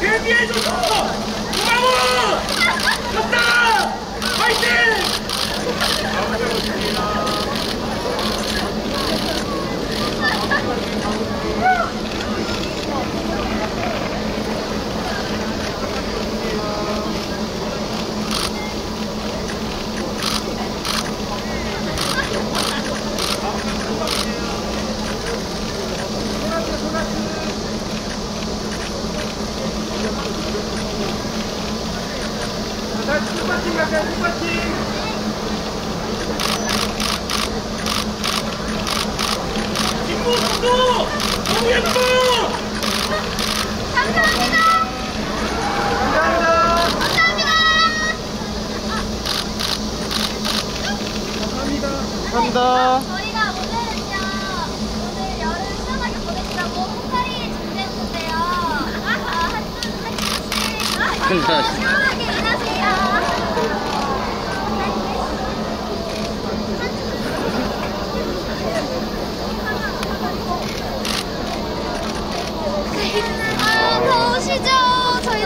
데뷔해줘서 고마워! 자, 축구팀 갈까요? 김구 선수! 너무 예뻐! 감사합니다. 감사합니다. 감사합니다. 감사합니다. 오늘 아 더우시죠? 저희